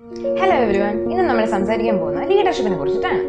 Hello everyone ഇന്ന് നമ്മൾ സംസാരിക്കാൻ പോകുന്ന ലീഡർഷിപ്പിനെ കുറിച്ചിട്ടാണ്.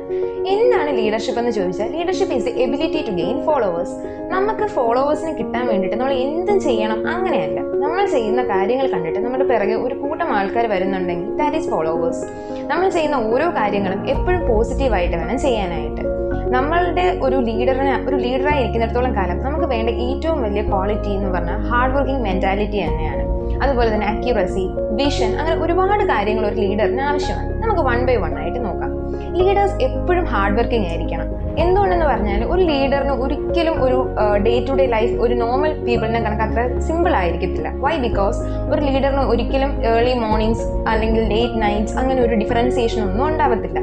എന്താണ് ലീഡർഷിപ്പ് എന്ന് ചോദിച്ചാൽ leadership is ability to gain followers നമുക്ക് ഫോളോവേഴ്സിനെ കിട്ടാൻ വേണ്ടിയിട്ട് നമ്മൾ എന്തും ചെയ്യണം അങ്ങനെയല്ല. നമ്മൾ ചെയ്യുന്ന കാര്യങ്ങൾ കണ്ടിട്ട് നമ്മുടെ പിറകെ ഒരു കൂട്ടം ആൾക്കാർ വരുന്നുണ്ടെങ്കിൽ ദാറ്റ് ഈസ് ഫോളോവേഴ്സ് നമ്മൾ ചെയ്യുന്ന ഓരോ കാര്യങ്ങളും എപ്പോഴും പോസിറ്റീവായിട്ട് വേണം ചെയ്യാനായിട്ട്. നമ്മളുടെ ഒരു ലീഡറിനെ ഒരു ലീഡറായി ഇരിക്കുന്നിടത്തോളം കാലം നമുക്ക് വേണ്ട ഏറ്റവും വലിയ ക്വാളിറ്റി എന്ന് പറഞ്ഞാൽ ഹാർഡ് വർക്കിംഗ് മെന്റാലിറ്റി തന്നെയാണ്. അതുപോലെ തന്നെ അക്യുറസി വിഷൻ അങ്ങനെ ഒരുപാട് കാര്യങ്ങൾ ഒരു ലീഡറിന് ആവശ്യമാണ്. നമുക്ക് വൺ ബൈ വൺ ആയിട്ട് നോക്കാം. ലീഡേഴ്സ് എപ്പോഴും ഹാർഡ് വർക്കിംഗ് ആയിരിക്കണം. എന്തുകൊണ്ടെന്ന് പറഞ്ഞാൽ ഒരു ലീഡറിന് ഒരിക്കലും ഒരു ഡേ ടു ഡേ ലൈഫ് ഒരു നോർമൽ പീപ്പിളിനെ കണക്ക് അത്ര സിമ്പിൾ ആയിരിക്കത്തില്ല. വൈ ബിക്കോസ് ഒരു ലീഡറിന് ഒരിക്കലും ഏർലി മോർണിംഗ്സ് അല്ലെങ്കിൽ ലേറ്റ് നൈറ്റ്സ് അങ്ങനെ ഒരു ഡിഫറൻസിയേഷൻ ഒന്നും ഉണ്ടാവത്തില്ല.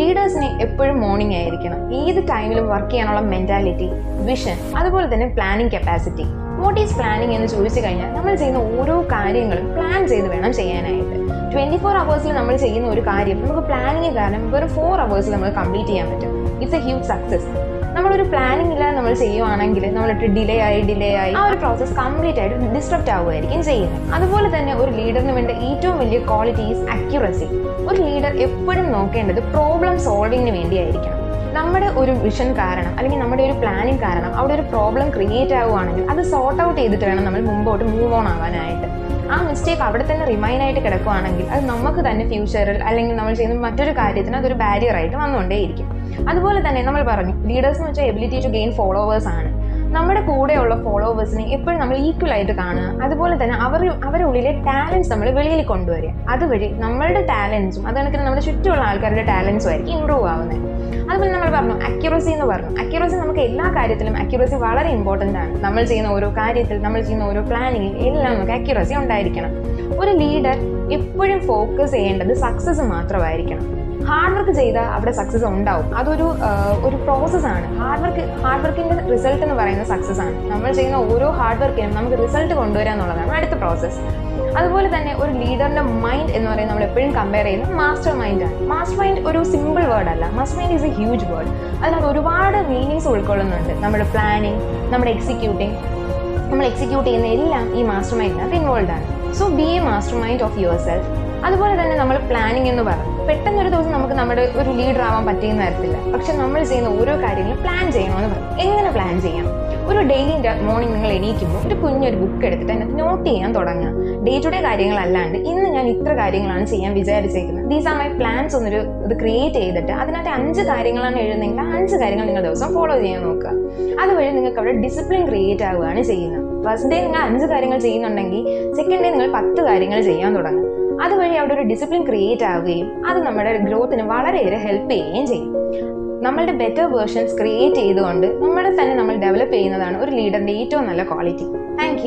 ലീഡേഴ്സിന് എപ്പോഴും മോർണിംഗ് ആയിരിക്കണം. ഏത് ടൈമിലും വർക്ക് ചെയ്യാനുള്ള മെന്റാലിറ്റി വിഷൻ അതുപോലെ തന്നെ planning capacity what is planning എന്ന് ചോദിച്ചു കഴിഞ്ഞാൽ നമ്മൾ ചെയ്യുന്ന ഓരോ കാര്യങ്ങളും പ്ലാൻ ചെയ്ത് വേണം ചെയ്യാനായിട്ട്. ട്വന്റി ഫോർ അവേഴ്സിൽ നമ്മൾ ചെയ്യുന്ന ഒരു കാര്യം നമുക്ക് പ്ലാനിങ് കാരണം വെറും ഫോർ അവേഴ്സിൽ നമ്മൾ കംപ്ലീറ്റ് ചെയ്യാൻ പറ്റും. ഇറ്റ്സ് എ ഹ്യൂജ് സക്സസ് നമ്മളൊരു പ്ലാനിങ് ഇല്ലാതെ നമ്മൾ ചെയ്യുവാണെങ്കിൽ നമ്മളിട്ട് ഡിലേ ആയി ഡിലേ ആയി ആ ഒരു പ്രോസസ് കംപ്ലീറ്റ് ആയിട്ട് ഡിസ്ട്രപ്റ്റ് ആവുമായിരിക്കും ചെയ്യുന്നത്. അതുപോലെ തന്നെ ഒരു ലീഡറിന് വേണ്ട ഏറ്റവും വലിയ ക്വാളിറ്റി അക്യുറസി ഒരു ലീഡർ എപ്പോഴും നോക്കേണ്ടത് പ്രോബ്ലം സോൾവിങ്ങിന് വേണ്ടിയായിരിക്കണം. നമ്മുടെ ഒരു വിഷൻ കാരണം അല്ലെങ്കിൽ നമ്മുടെ ഒരു പ്ലാനിങ് കാരണം അവിടെ ഒരു പ്രോബ്ലം ക്രിയേറ്റ് ആവുകയാണെങ്കിൽ അത് സോർട്ട് ഔട്ട് ചെയ്തിട്ട് വേണം നമ്മൾ മുമ്പോട്ട് മൂവ് ഓൺ ആവാനായിട്ട്. ആ മിസ്റ്റേക്ക് അവിടെ തന്നെ റിമൈൻ ആയിട്ട് കിടക്കുകയാണെങ്കിൽ അത് നമുക്ക് തന്നെ ഫ്യൂച്ചറിൽ അല്ലെങ്കിൽ നമ്മൾ ചെയ്യുന്ന മറ്റൊരു കാര്യത്തിന് അതൊരു ബാരിയർ ആയിട്ട് വന്നുകൊണ്ടേയിരിക്കും. അതുപോലെ തന്നെ നമ്മൾ പറഞ്ഞു ലീഡേഴ്സ് എന്ന് വെച്ചാൽ എബിലിറ്റി ടു ഗെയിൻ ഫോളോവേഴ്സ് ആണ്. നമ്മുടെ കൂടെയുള്ള ഫോളോവേഴ്സിനെ എപ്പോഴും നമ്മൾ ഈക്വൽ ആയിട്ട് കാണുക. അതുപോലെ തന്നെ അവർ അവരുടെ ഉള്ളിലെ ടാലൻസ് നമ്മൾ വെളിയിൽ കൊണ്ടുവരിക. അതുവഴി നമ്മളുടെ ടാലൻസും അത് കണക്കിന് നമ്മുടെ ചുറ്റുമുള്ള ആൾക്കാരുടെ ടാലൻസും ആയിരിക്കും ഇമ്പ്രൂവ് ആവുന്നത്. അതുപോലെ നമ്മൾ പറഞ്ഞു അക്യുറസി എന്ന് പറഞ്ഞു. അക്യുറസി നമുക്ക് എല്ലാ കാര്യത്തിലും അക്യുറസി വളരെ ഇമ്പോർട്ടന്റ് ആണ്. നമ്മൾ ചെയ്യുന്ന ഓരോ കാര്യത്തിൽ നമ്മൾ ചെയ്യുന്ന ഓരോ പ്ലാനിങ്ങിൽ എല്ലാം നമുക്ക് അക്യുറസി ഉണ്ടായിരിക്കണം. ഒരു ലീഡർ എപ്പോഴും ഫോക്കസ് ചെയ്യേണ്ടത് സക്സസ് മാത്രമായിരിക്കണം. ഹാർഡ് വർക്ക് ചെയ്താൽ അവിടെ സക്സസ് ഉണ്ടാവും. അതൊരു ഒരു പ്രോസസ്സാണ് ഹാർഡ് വർക്ക് ഹാർഡ് വർക്കിന്റെ റിസൾട്ട് എന്ന് പറയുന്നത് സക്സസ് ആണ്. നമ്മൾ ചെയ്യുന്ന ഓരോ ഹാർഡ് വർക്കിനും നമുക്ക് റിസൾട്ട് കൊണ്ടുവരിക എന്നുള്ളതാണ്. അടുത്ത പ്രോസസ്സ് അതുപോലെ തന്നെ ഒരു ലീഡറിന്റെ മൈൻഡ് എന്ന് പറയുന്നത് നമ്മൾ എപ്പോഴും കമ്പയർ ചെയ്യുന്നത് മാസ്റ്റർ മൈൻഡ് ആണ്. മാസ്റ്റർ മൈൻഡ് ഒരു സിമ്പിൾ വേർഡ് അല്ല. Master mind is a huge word അതിനകത്ത് ഒരുപാട് മീനിങ്സ് ഉൾക്കൊള്ളുന്നുണ്ട്. നമ്മുടെ പ്ലാനിങ് നമ്മുടെ എക്സിക്യൂട്ടിങ് നമ്മൾ എക്സിക്യൂട്ട് ചെയ്യുന്ന എല്ലാം ഈ മാസ്റ്റർ മൈൻഡിനകത്ത് ഇൻവോൾവ് ആണ്. So be a mastermind of yourself അതുപോലെ തന്നെ നമ്മൾ പ്ലാനിങ് എന്ന് പറഞ്ഞു പെട്ടെന്ന് ഒരു ദിവസം നമുക്ക് നമ്മുടെ ഒരു ലീഡർ ആവാൻ പറ്റിയെന്ന് വരത്തില്ല. പക്ഷെ നമ്മൾ ചെയ്യുന്ന ഓരോ കാര്യങ്ങളും പ്ലാൻ ചെയ്യണമെന്ന് പറയും. എങ്ങനെ പ്ലാൻ ചെയ്യാം? ഒരു ഡെയിലി മോർണിംഗ് നിങ്ങൾ എണീക്കുമ്പോൾ ഒരു കുഞ്ഞൊരു ബുക്ക് എടുത്തിട്ട് അതിനകത്ത് നോട്ട് ചെയ്യാൻ തുടങ്ങാം ഡേ ടു ഡേ കാര്യങ്ങളല്ലാണ്ട് ഇന്ന് ഞാൻ ഇത്ര കാര്യങ്ങളാണ് ചെയ്യാൻ വിചാരിച്ചേക്കുന്നത്. ദീസ് ആർ മൈ പ്ലാൻസ് എന്നൊരു ഇത് ക്രിയേറ്റ് ചെയ്തിട്ട് അതിനകത്ത് അഞ്ച് കാര്യങ്ങളാണ് എഴുതുന്നതെങ്കിൽ ആ അഞ്ച് കാര്യങ്ങൾ നിങ്ങൾ ദിവസം ഫോളോ ചെയ്യാൻ നോക്കുക. അതുവഴി നിങ്ങൾക്ക് അവിടെ ഡിസിപ്ലിൻ ക്രിയേറ്റ് ആവുകയാണ് ചെയ്യുന്നത്. ഫസ്റ്റ് ഡേ നിങ്ങൾ അഞ്ച് കാര്യങ്ങൾ ചെയ്യുന്നുണ്ടെങ്കിൽ സെക്കൻഡ് ഡേ നിങ്ങൾ പത്ത് കാര്യങ്ങൾ ചെയ്യാൻ തുടങ്ങും അതുവഴി അവിടെ ഒരു ഡിസിപ്ലിൻ ക്രിയേറ്റ് ആവുകയും അത് നമ്മുടെ ഗ്രോത്തിന് വളരെയേറെ ഹെൽപ്പ് ചെയ്യുകയും ചെയ്യും. നമ്മളുടെ ബെറ്റർ വേർഷൻസ് ക്രിയേറ്റ് ചെയ്തുകൊണ്ട് നമ്മളെ തന്നെ നമ്മൾ ഡെവലപ്പ് ചെയ്യുന്നതാണ് ഒരു ലീഡറിന്റെ ഏറ്റവും നല്ല ക്വാളിറ്റി താങ്ക്